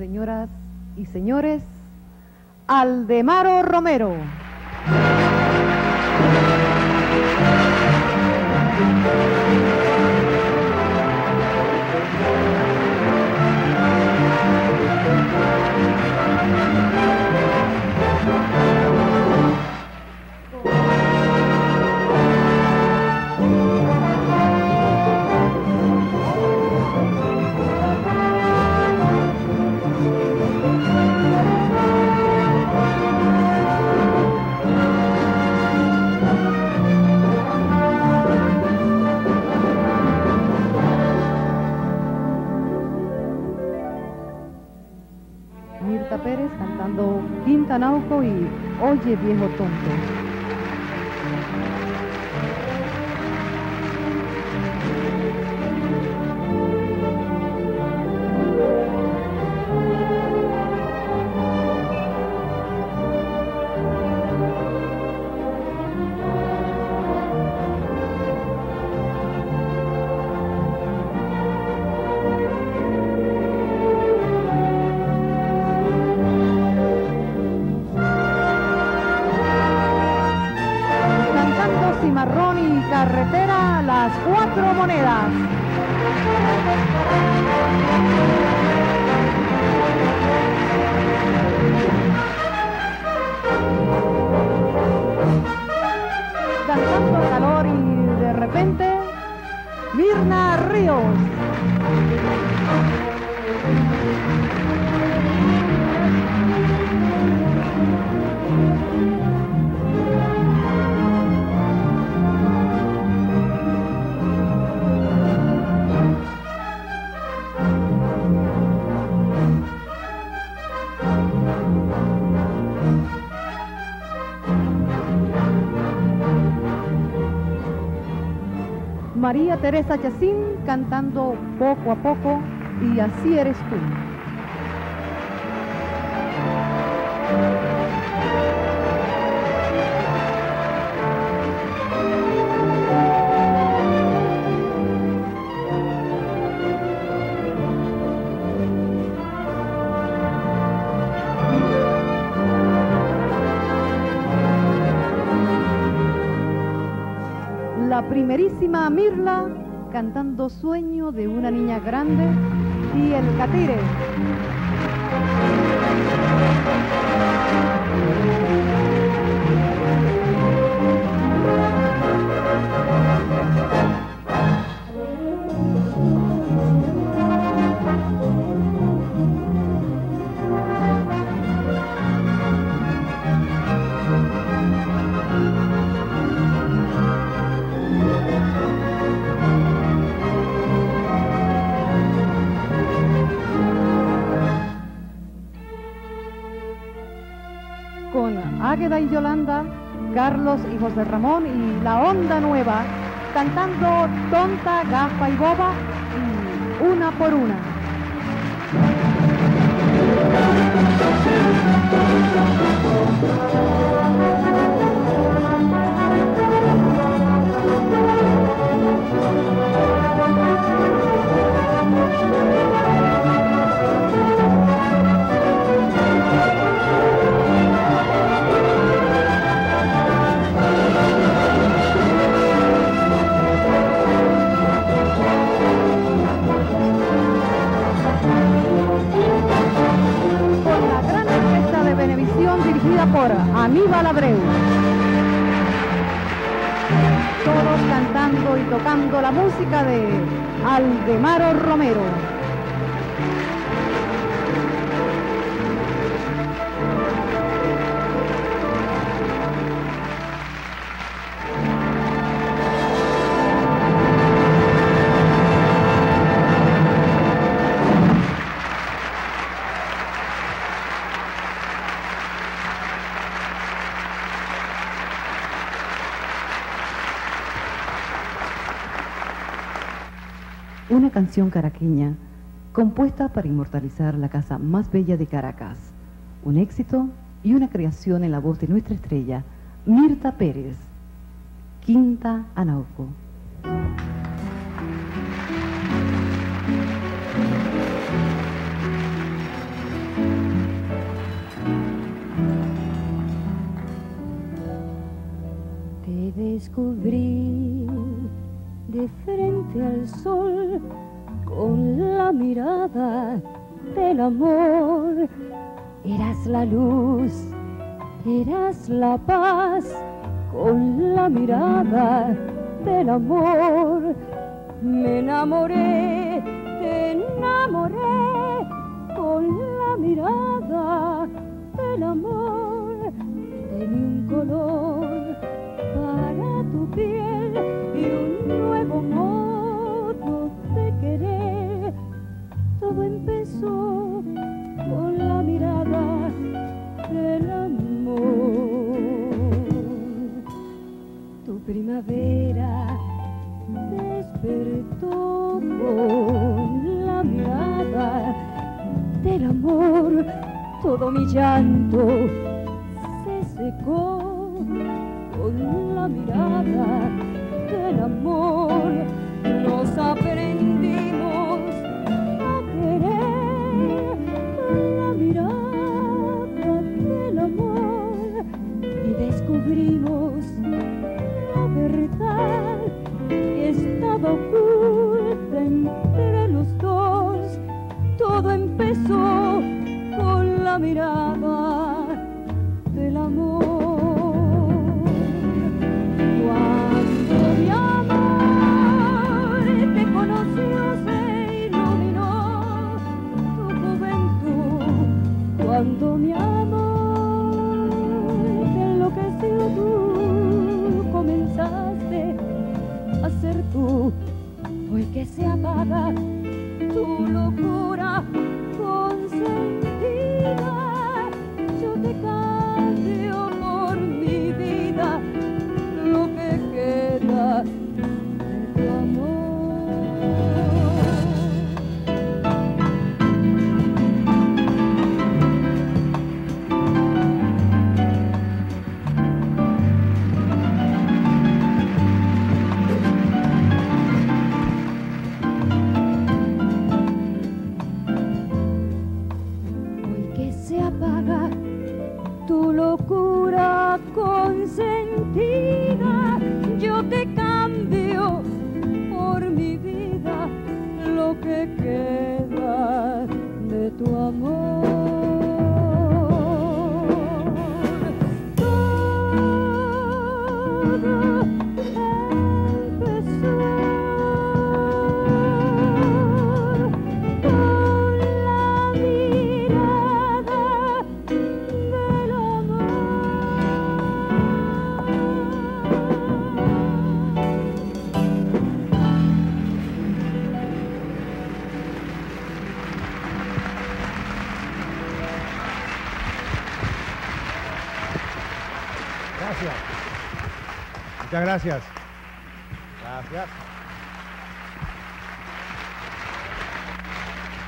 señoras y señores, Aldemaro Romero. Pérez cantando Quinta Nauco y Oye viejo tonto. María Teresa Yacín cantando poco a poco y así eres tú. Primerísima Mirla cantando Sueño de una niña grande y el catire. Carlos y José Ramón y La Onda Nueva, cantando Tonta, Gafa y Boba y Una por Una. Aldemaro Romero. caraqueña compuesta para inmortalizar la casa más bella de Caracas. Un éxito y una creación en la voz de nuestra estrella, Mirta Pérez, Quinta Anauco. Te descubrí paz con la mirada del amor. Me enamoré, te enamoré con la mirada del amor. Tenía un color para tu piel y un nuevo modo de querer. Todo empezó primavera despertó con la mirada del amor. Todo mi llanto con la mirada del amor. Cuando mi amor te conoció, se iluminó tu juventud. Cuando mi amor te enloqueció, tú comenzaste a ser tú. Hoy que se apaga tu locura Muchas gracias. Gracias.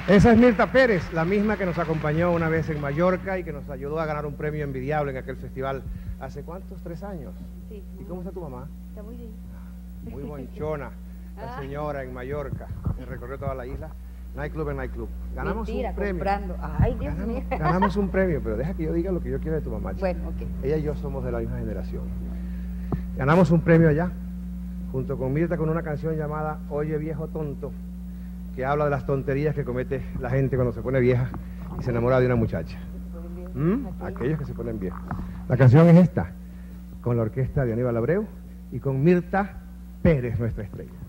Esa es Mirta Pérez, la misma que nos acompañó una vez en Mallorca y que nos ayudó a ganar un premio envidiable en aquel festival hace cuántos, tres años. Sí, ¿Y cómo está tu mamá? Está muy bien. Muy bonchona, la Ah. señora en Mallorca, recorrió toda la isla. Nightclub en Nightclub. Ganamos Mentira, un premio. comprando. Ay, Dios Ganamos, mío. ganamos un premio, pero deja que yo diga lo que yo quiero de tu mamá. Bueno, ok. Ella y yo somos de la misma generación. Ganamos un premio allá, junto con Mirta, con una canción llamada Oye viejo tonto, que habla de las tonterías que comete la gente cuando se pone vieja y se enamora de una muchacha. ¿Mm? Aquellos que se ponen viejos. La canción es esta, con la orquesta de Aníbal Abreu y con Mirta Pérez, nuestra estrella.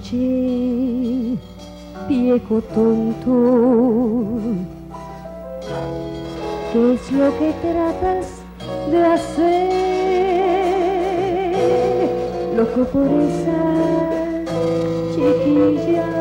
Oye, viejo tonto, ¿qué es lo que tratas de hacer? Loco por esa chiquilla,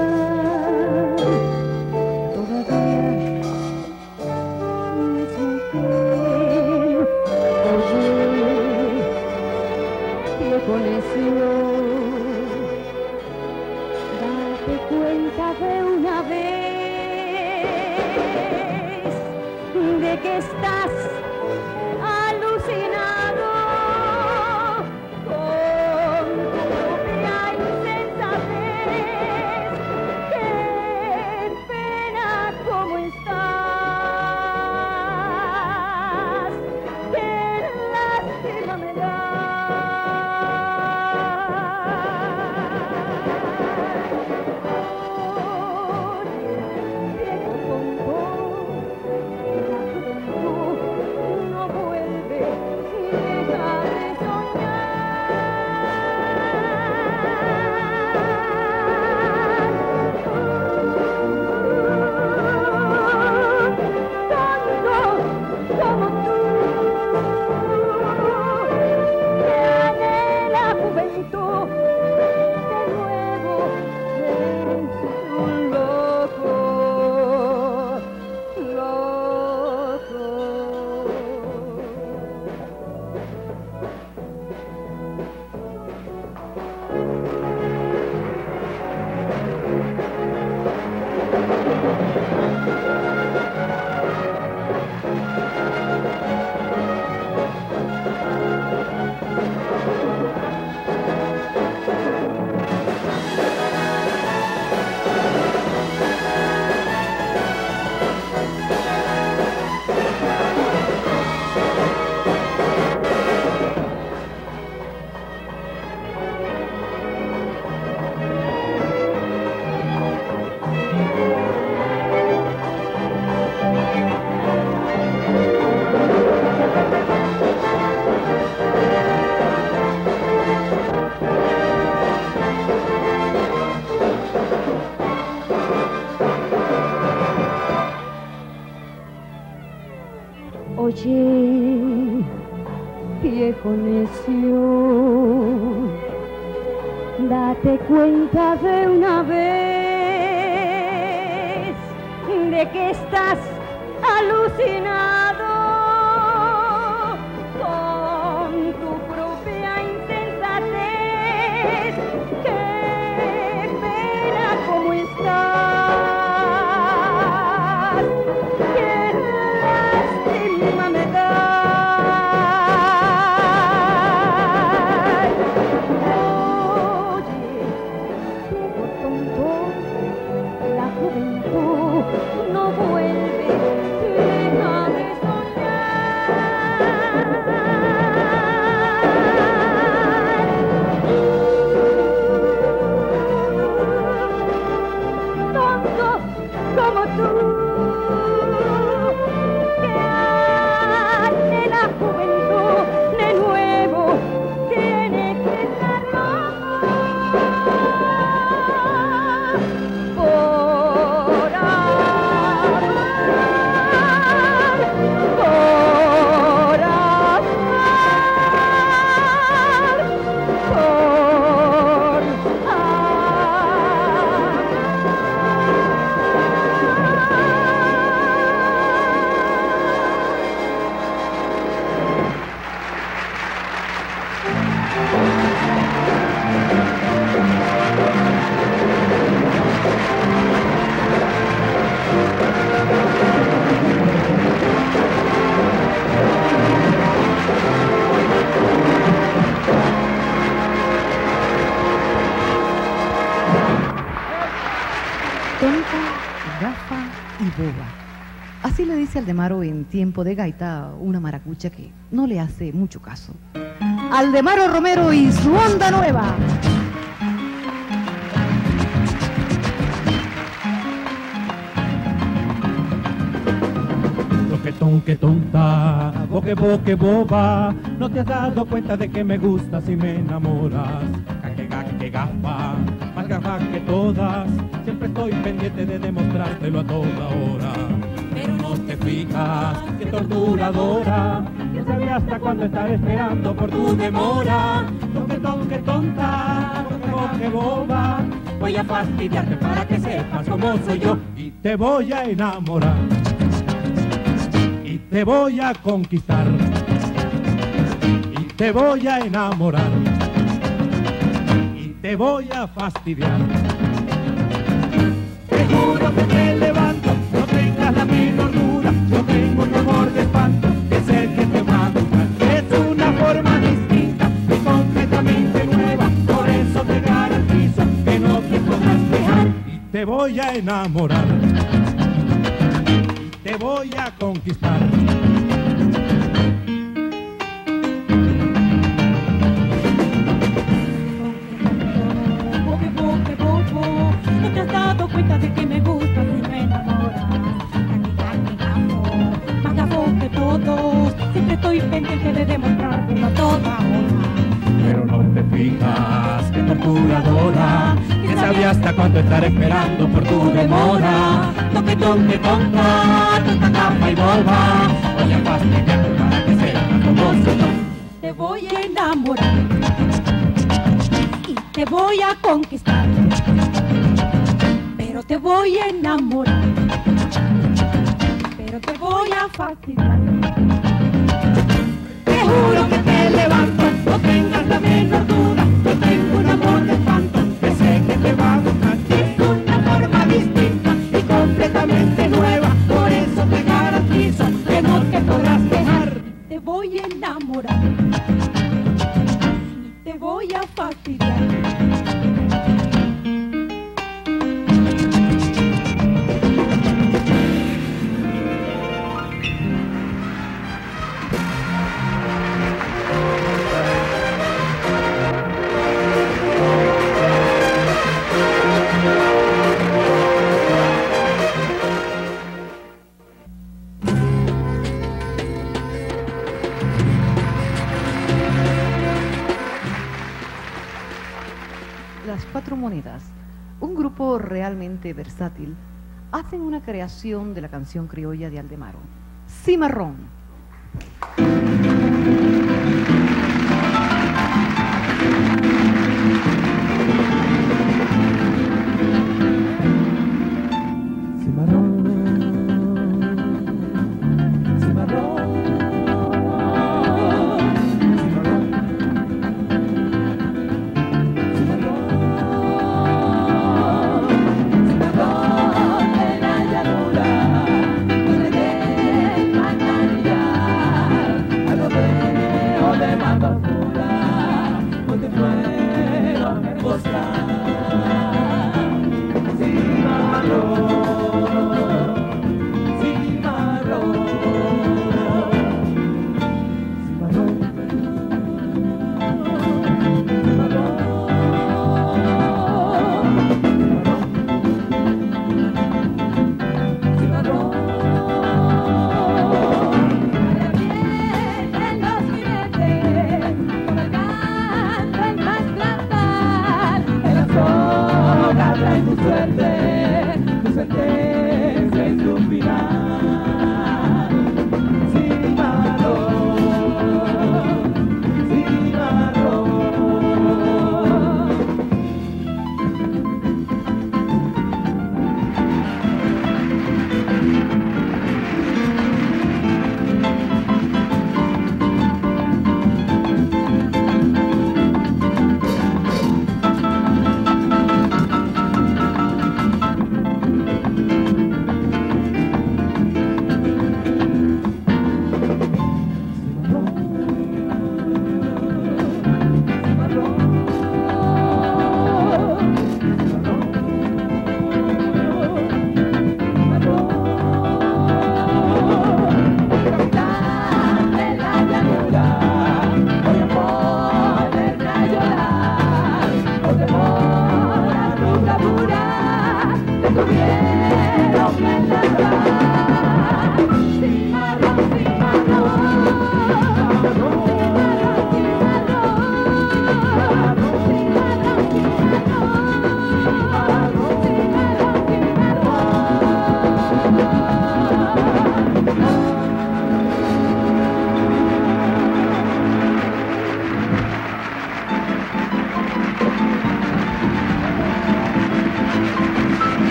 En tiempo de gaita una maracucha que no le hace mucho caso. Aldemaro Romero y su onda nueva. Lo que ton, que tonta, boque, boque, boba, no te has dado cuenta de que me gustas y me enamoras. Que ga, que gafa, más gafa que todas, siempre estoy pendiente de demostrártelo a toda hora. Fijas, que torturadora, que sabe hasta cuándo estar esperando por tu demora. Lo que ton, que tonta, boque, boba, voy a fastidiarte para que sepas cómo soy yo. Y te voy a enamorar. Y te voy a conquistar. Y te voy a enamorar. Y te voy a fastidiar. Te juro que te te voy a enamorar te voy a conquistar. No te has dado cuenta de que me gustas y me gafo, más gafo que todos. Siempre estoy pendiente de demostrártelo a toda hora. Pero no te fijas, que torturadora, sabía hasta cuándo estar esperando por tu demora. Toque, toque, tonta, tonta, capa y boba, voy a fastidiarte para que sepas cómo soy. Te voy a enamorar y te voy a conquistar. Pero te voy a enamorar, pero te voy a fastidiar. Te juro que te levanto, voy a fastidiar. Realmente versátil, hacen una creación de la canción criolla de Aldemaro, Cimarrón. Tu suerte, tu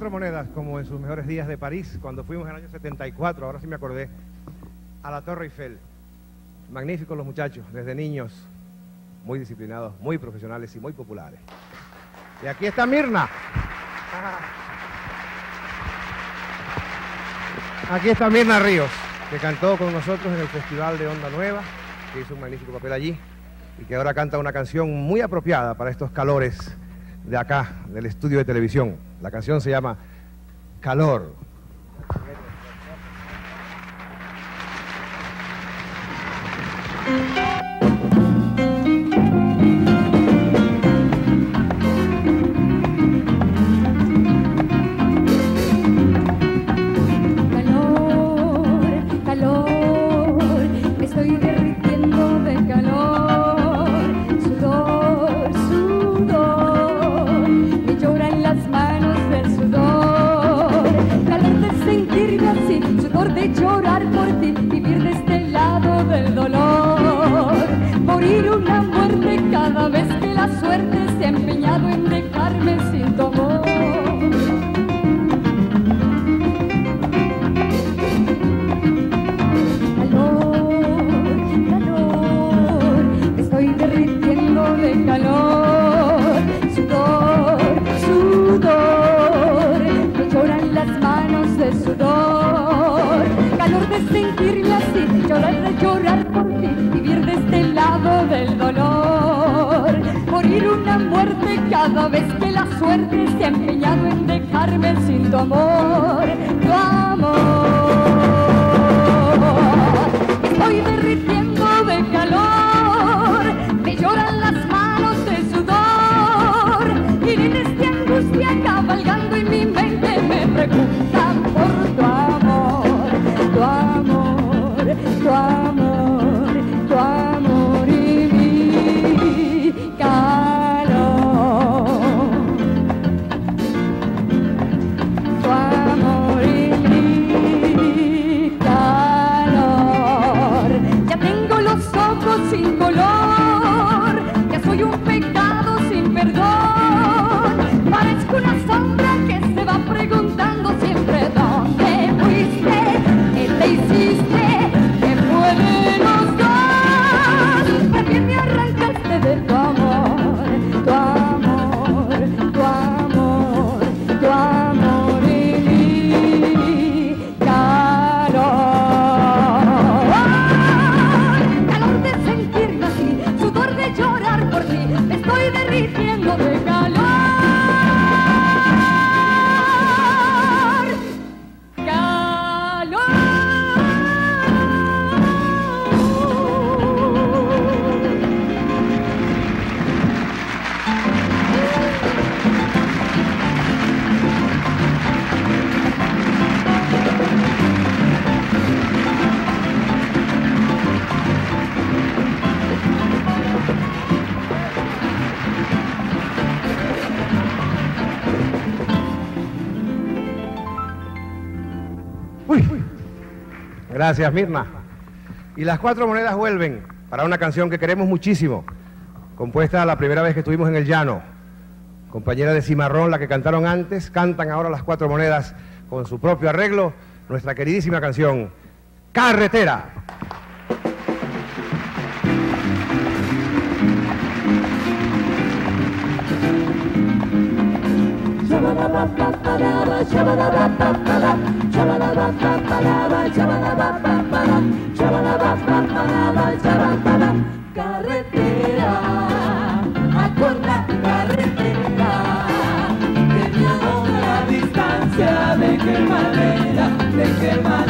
cuatro monedas, como en sus mejores días de París, cuando fuimos en el año 74, ahora sí me acordé, a la Torre Eiffel. Magníficos los muchachos, desde niños, muy disciplinados, muy profesionales y muy populares. Y aquí está Mirna. Aquí está Mirna Ríos, que cantó con nosotros en el Festival de Onda Nueva, que hizo un magnífico papel allí, y que ahora canta una canción muy apropiada para estos calores de acá, del estudio de televisión. La canción se llama Calor. Gracias, Mirna. Y las cuatro monedas vuelven para una canción que queremos muchísimo, compuesta la primera vez que estuvimos en el llano. Compañera de Cimarrón, la que cantaron antes, cantan ahora las cuatro monedas con su propio arreglo, nuestra queridísima canción, Carretera. De qué manera, de qué manera.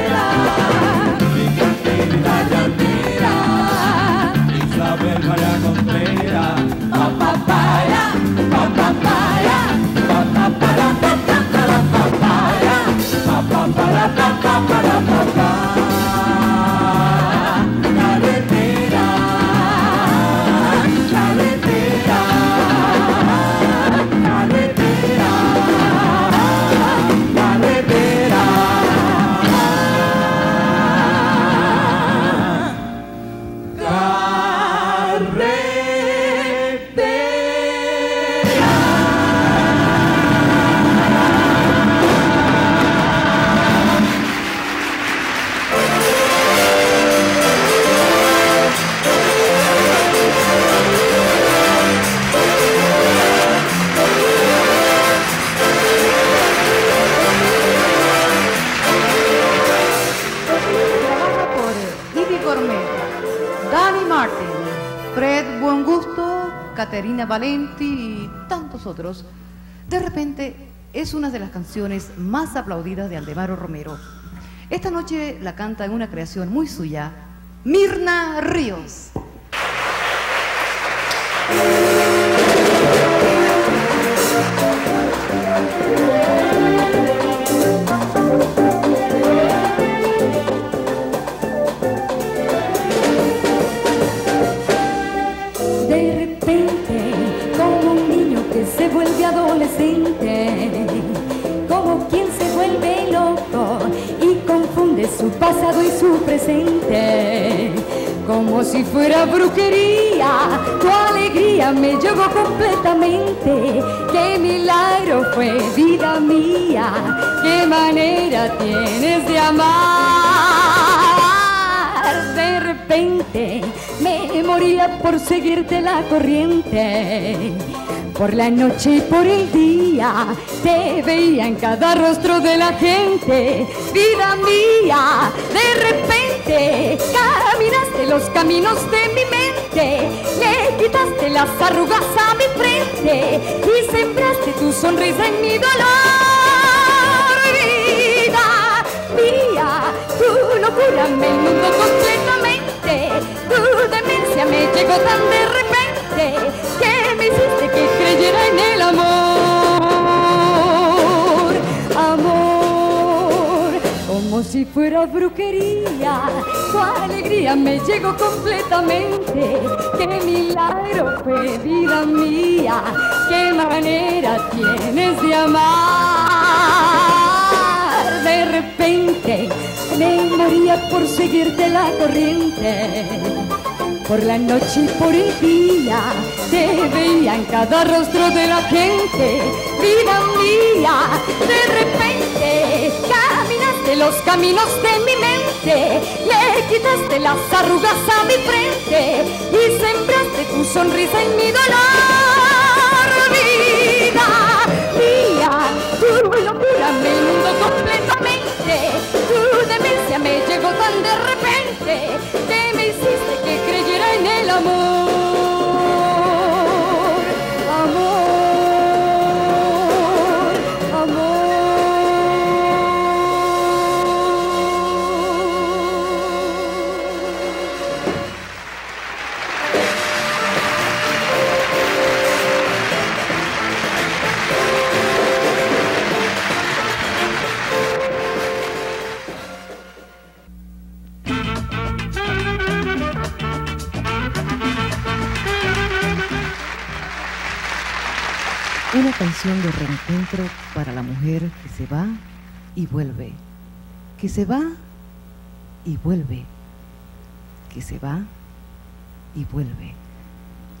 Valenti y tantos otros. De repente es una de las canciones más aplaudidas de Aldemaro Romero. Esta noche la canta en una creación muy suya, Mirna Ríos. Su pasado y su presente, como si fuera brujería, tu alegría me llevó completamente, qué milagro fue vida mía, qué manera tienes de amar. De repente me moría por seguirte la corriente. Por la noche y por el día te veía en cada rostro de la gente. Vida mía, de repente caminaste los caminos de mi mente. Le quitaste las arrugas a mi frente y sembraste tu sonrisa en mi dolor. Vida mía, tu locura me inundó completamente. Tu demencia me llegó tan si fuera brujería, tu alegría me llegó completamente. Qué milagro fue vida mía, qué manera tienes de amar. De repente me moría por seguirte la corriente. Por la noche y por el día te veía en cada rostro de la gente. Vida mía, de repente caminaste los caminos de mi mente, le quitaste las arrugas a mi frente y sembraste tu sonrisa en mi dolor. Vida mía, tu locura me inundó completamente, tu demencia me llegó tan de repente que me hiciste que creyera en el. Amor, canción de reencuentro para la mujer que se va y vuelve, que se va y vuelve, que se va y vuelve.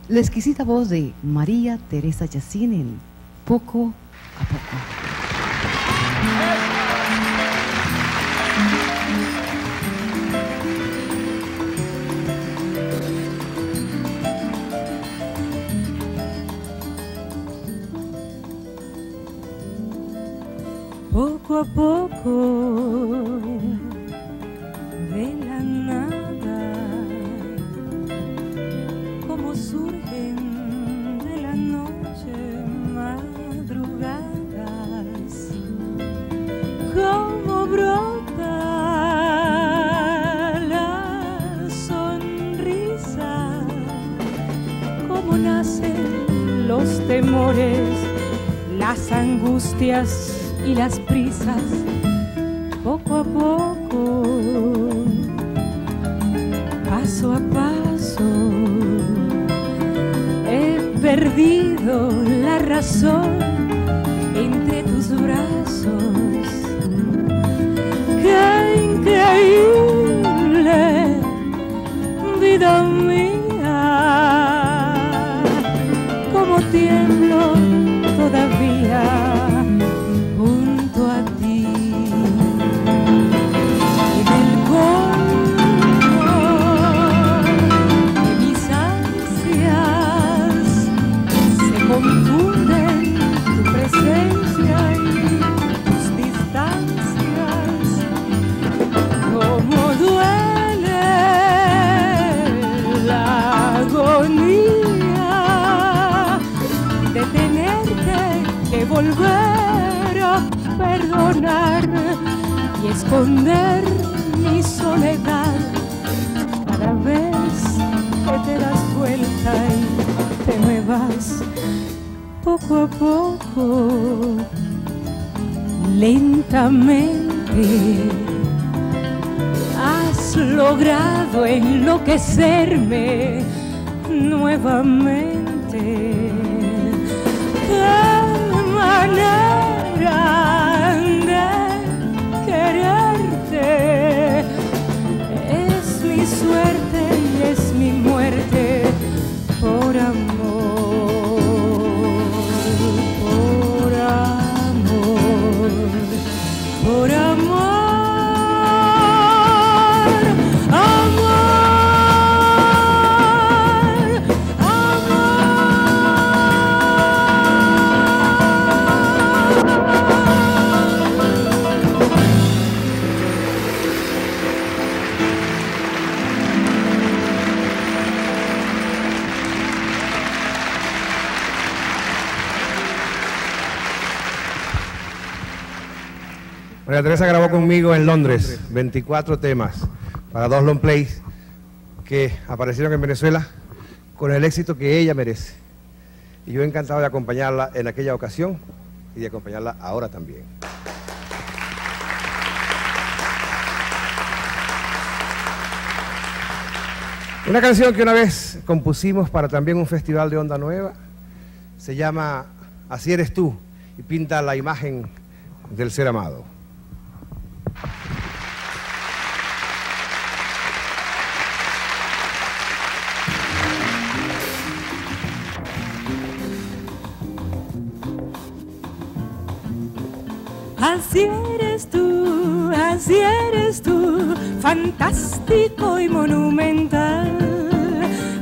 La exquisita voz de María Teresa Yacine en Poco a Poco. Poco a poco de la nada, como surgen de la noche madrugadas, como brota la sonrisa, como nacen los temores, las angustias y las prisas, poco a poco, paso a paso, he perdido la razón entre tus brazos. ¡Qué increíble, vida mía! Como tiemblo perdonar y esconder mi soledad cada vez que te das vuelta y te me vas poco a poco, lentamente. Has logrado enloquecerme nuevamente. ¡Qué Teresa grabó conmigo en Londres 24 temas para dos long plays que aparecieron en Venezuela con el éxito que ella merece. Y yo encantado de acompañarla en aquella ocasión y de acompañarla ahora también. Una canción que una vez compusimos para también un festival de Onda Nueva se llama Así eres tú y pinta la imagen del ser amado. Así eres tú, así eres tú, fantástico y monumental.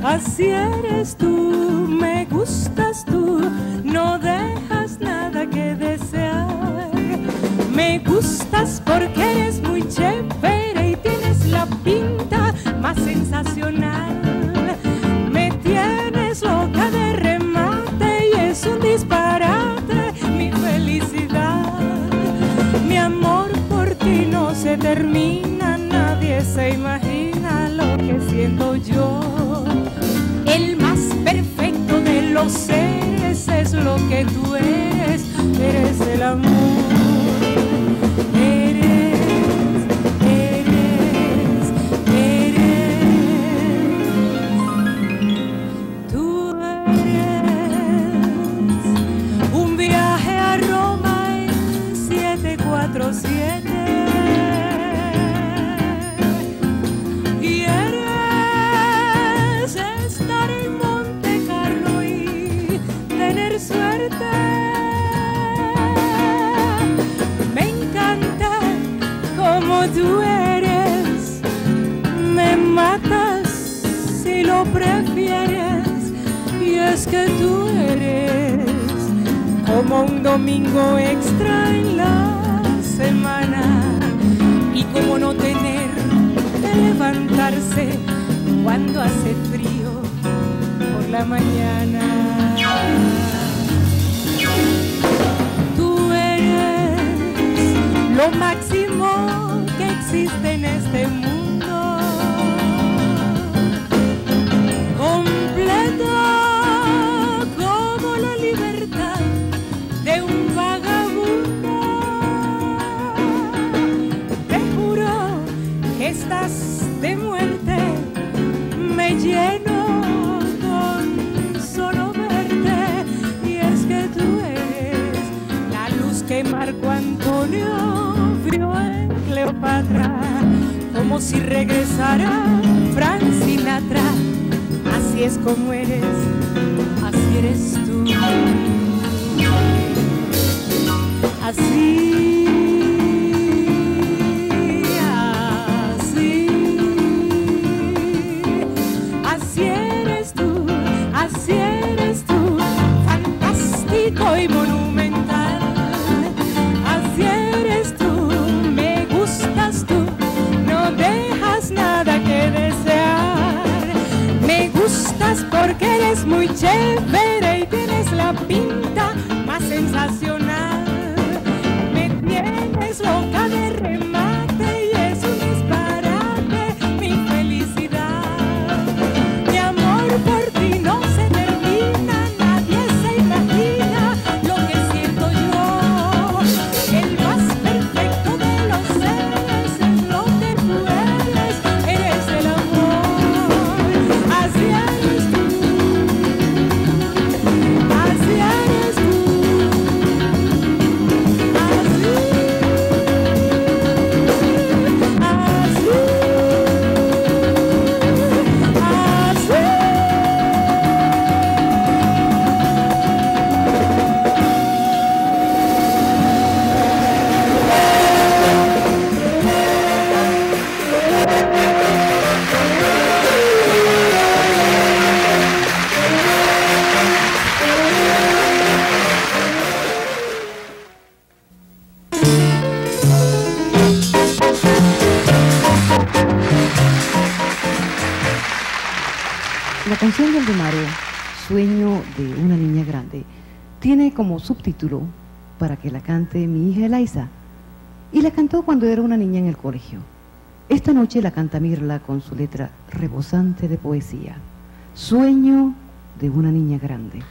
Así eres tú, me gustas tú, no dejas nada que desear. Me gustas porque eres termina, nadie se imagina lo que siento yo. El más perfecto de los seres es lo que tú eres, eres el amor. Como un domingo extra en la semana. Y como no tener que levantarse cuando hace frío por la mañana. Tú eres lo máximo que existe si regresara Frank Sinatra. Así es como eres, así eres tú. Así, porque eres muy chévere y tienes la pinta más sensacional. Subtítulo para que la cante mi hija Eliza. Y la cantó cuando era una niña en el colegio. Esta noche la canta Mirla con su letra rebosante de poesía. Sueño de una niña grande.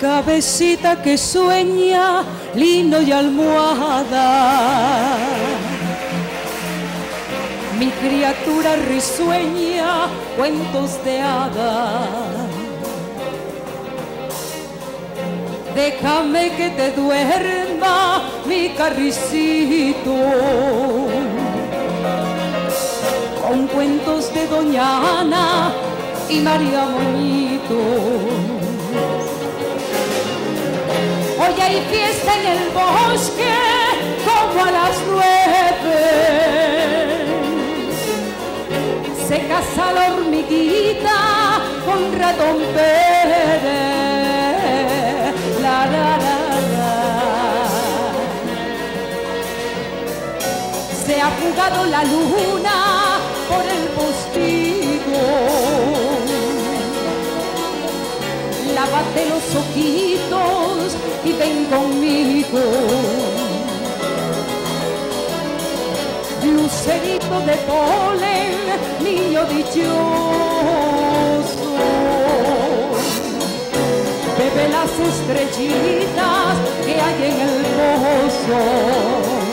cabecita que sueña, lino y almohada. Mi criatura risueña, cuentos de hadas. Déjame que te duerma mi carricito con cuentos de Doña Ana y María Moñito. Hoy hay fiesta en el bosque como a las nueve. Se casa la hormiguita con ratón Pérez. La, la, la. Se ha jugado la luna por el postigo. Lávate los ojitos y ven conmigo. Lucerito de polen, niño dichoso. Bebe las estrellitas que hay en el pozo.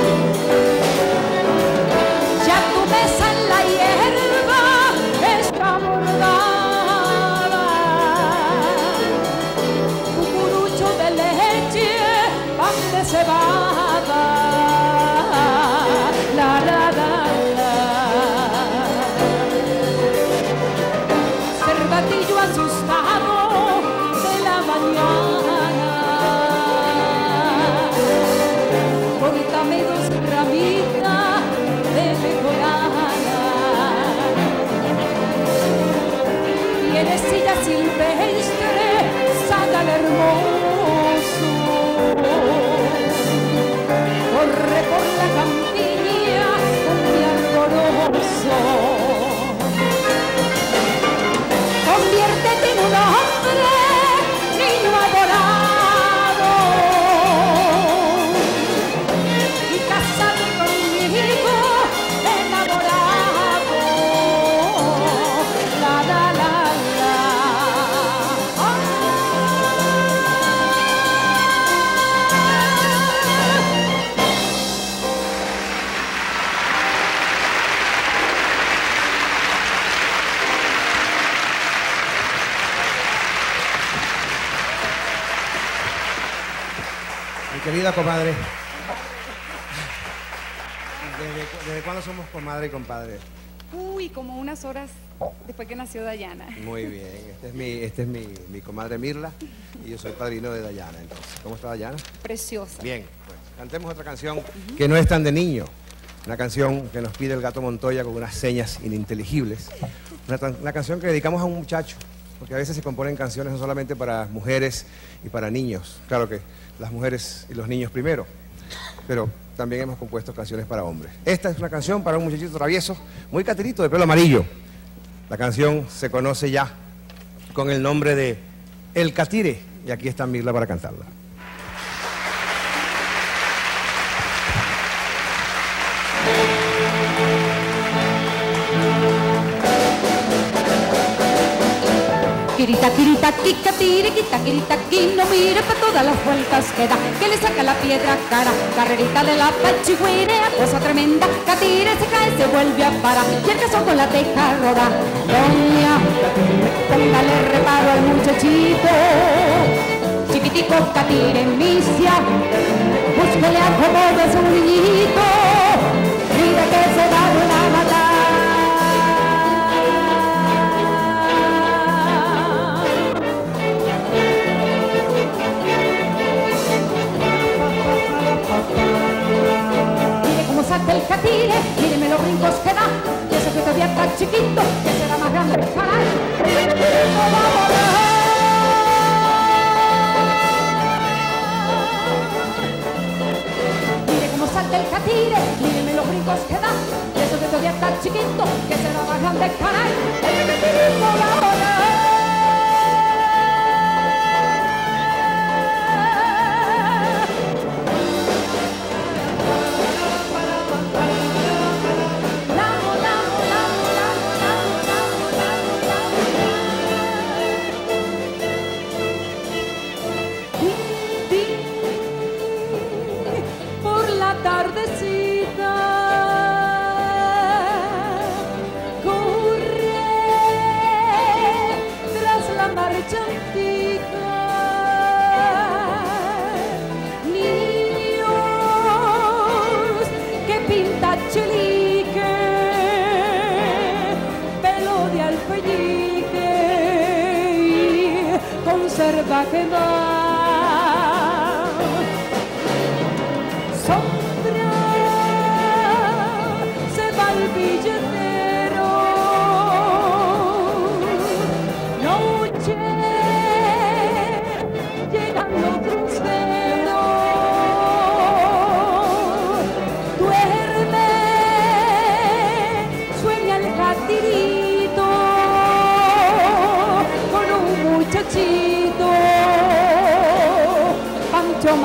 Comadre. ¿Desde, cu- desde cuándo somos comadre y compadre? Uy, como unas horas después que nació Dayana. Muy bien. Este es mi, este es mi, mi comadre Mirla y yo soy padrino de Dayana. Entonces, ¿cómo está Dayana? Preciosa. Bien, pues cantemos otra canción que no es tan de niño. Una canción que nos pide el gato Montoya con unas señas ininteligibles. Una, una canción que dedicamos a un muchacho, porque a veces se componen canciones no solamente para mujeres y para niños. Claro que las mujeres y los niños primero, pero también hemos compuesto canciones para hombres. Esta es una canción para un muchachito travieso, muy catirito, de pelo amarillo. La canción se conoce ya con el nombre de El Catire, y aquí está Mirla para cantarla. Quirita, quirita, quica, tire, quita, quirita, aquí no mire pa' todas las vueltas que da, que le saca la piedra cara, carrerita de la pachigüirea, cosa tremenda, catire se cae, se vuelve a parar, y el caso con la teja roda, doña, póngale reparo al muchachito, chiquitico, catire, misia, acomodo a su niñito, mira que se Mire cómo salta el catire, míreme los brincos que da. Y eso que todavía está chiquito, que será más grande caray. ¡No va! Mire cómo salta el catire, míreme los brincos que da. Y eso que todavía está chiquito, que será más grande caray. ¡No va a volar!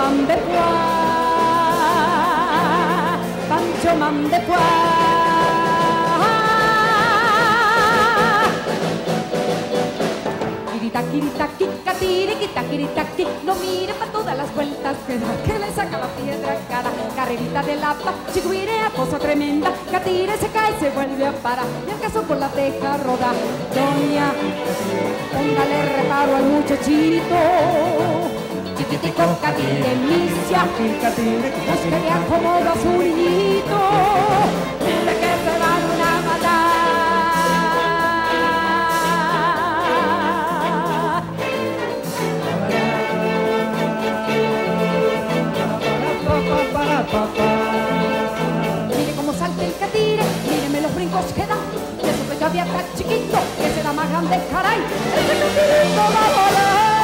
Pancho Mandepuá, Pancho. Kiritaki, kiritaki, catire, kiritaki, no mire pa' todas las vueltas que, que le saca la piedra cara. Carrerita de lapa, chicuirea, cosa tremenda. Catire se cae, se vuelve a parar. Y acaso por la teja roda. Doña, póngale reparo al muchachito. Chiquitico, catire, misia, pues que le acomoda su niñito. Mire que se van a matar. Mire cómo salta el catire, míreme los brincos que da. Que su pecho había tan chiquito, que será más grande, caray. Ese catirito va a volar.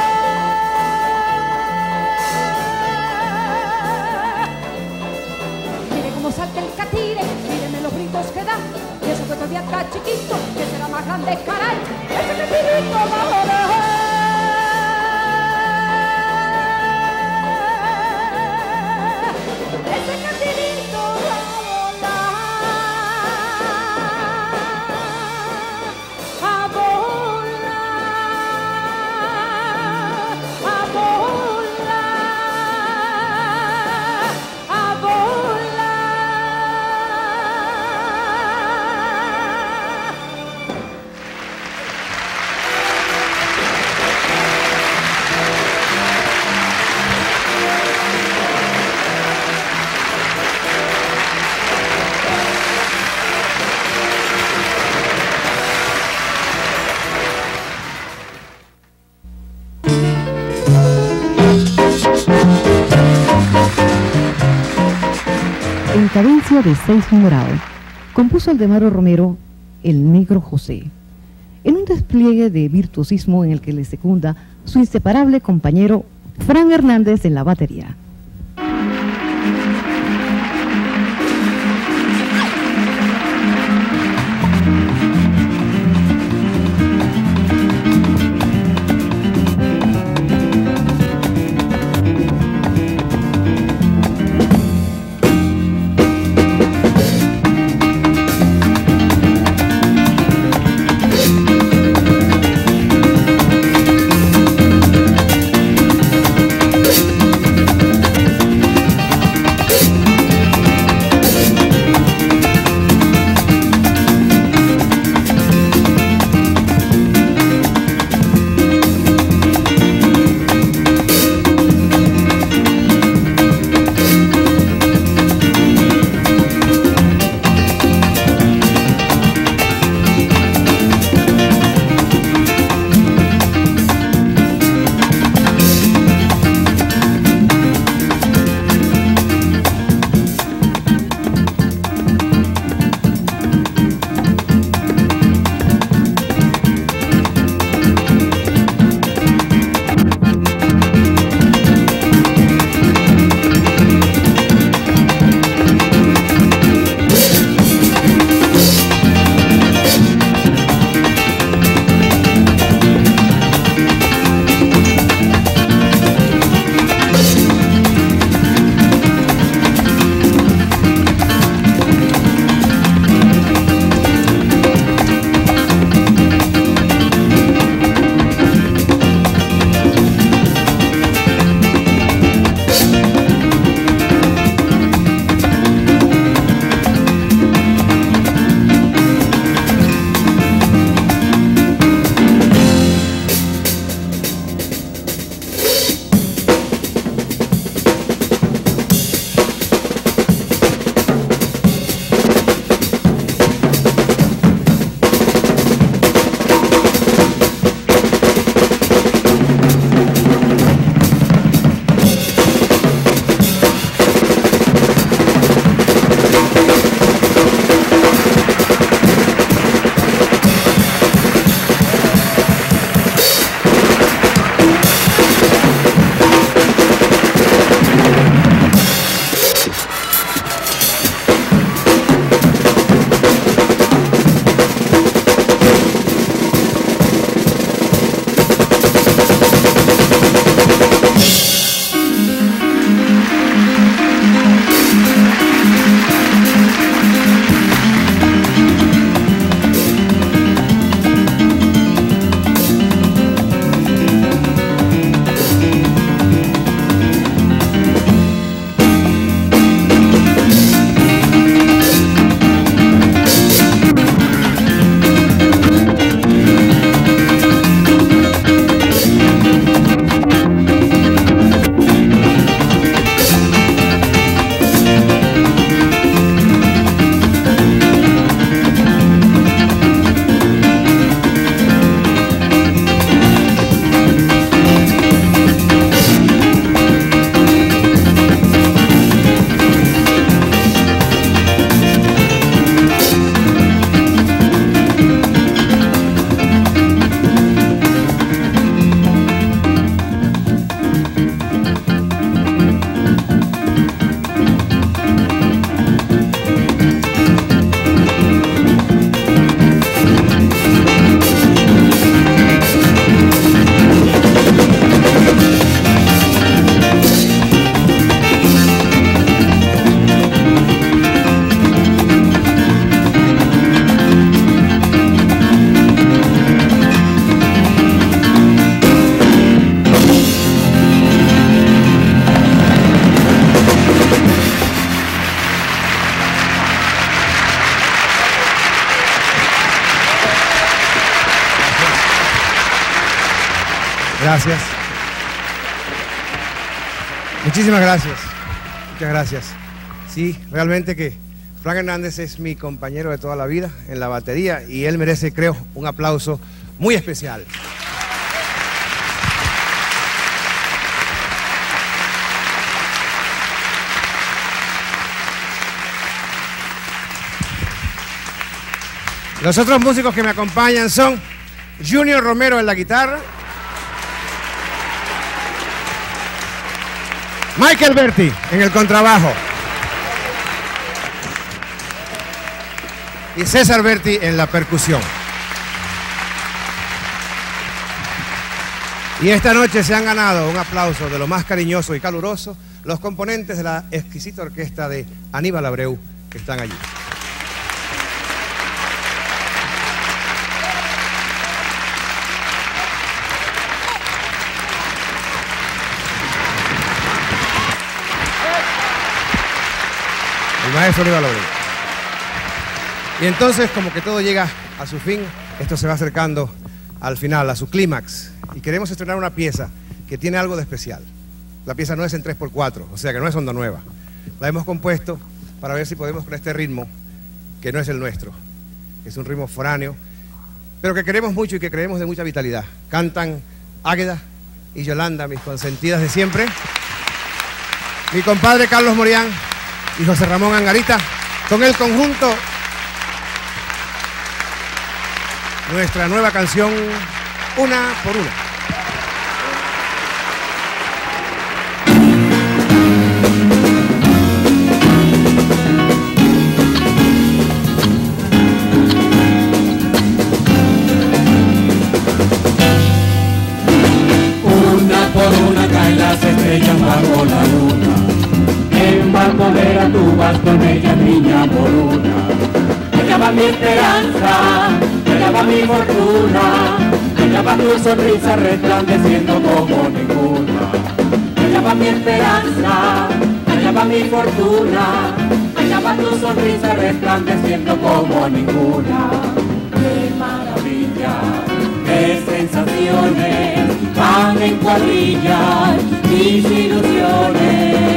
Catire, míreme los brincos que da. Que su pecho había tan chiquito, que será más grande, caray. Ese catirito va a volar. Cadencia de seis numerado, compuso Aldemaro Romero El Negro José, en un despliegue de virtuosismo en el que le secunda su inseparable compañero Fran Hernández en la batería. Muchísimas gracias. Muchas gracias. Sí, realmente que Frank Hernández es mi compañero de toda la vida en la batería y él merece, creo, un aplauso muy especial. Los otros músicos que me acompañan son Junior Romero en la guitarra, Michael Berti en el contrabajo y César Berti en la percusión. Y esta noche se han ganado un aplauso de lo más cariñoso y caluroso los componentes de la exquisita orquesta de Aníbal Abreu que están allí. Maestro Aníbal Abreu. Y entonces, como que todo llega a su fin, esto se va acercando al final, a su clímax. Y queremos estrenar una pieza que tiene algo de especial. La pieza no es en 3x4, o sea que no es onda nueva. La hemos compuesto para ver si podemos con este ritmo, que no es el nuestro, es un ritmo foráneo, pero que queremos mucho y que creemos de mucha vitalidad. Cantan Águeda y Yolanda, mis consentidas de siempre. Mi compadre Carlos Morián y José Ramón Angarita, con el conjunto nuestra nueva canción Una por Una. Mi fortuna. Ella va tu sonrisa resplandeciendo como ninguna. Ella va mi esperanza, ella va mi fortuna. Ella va tu sonrisa resplandeciendo como ninguna. ¡Qué maravilla! ¡Qué sensaciones! Van en cuadrillas mis ilusiones.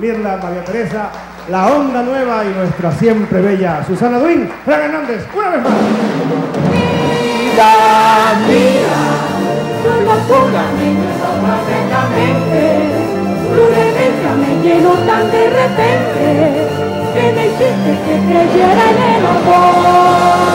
Mirla, María Teresa, la Onda Nueva y nuestra siempre bella Susana Duin, Fran Hernández, una vez más. Mira, tu locura me inundó completamente, tu demencia me tan de repente, que me hiciste que creyera en el amor.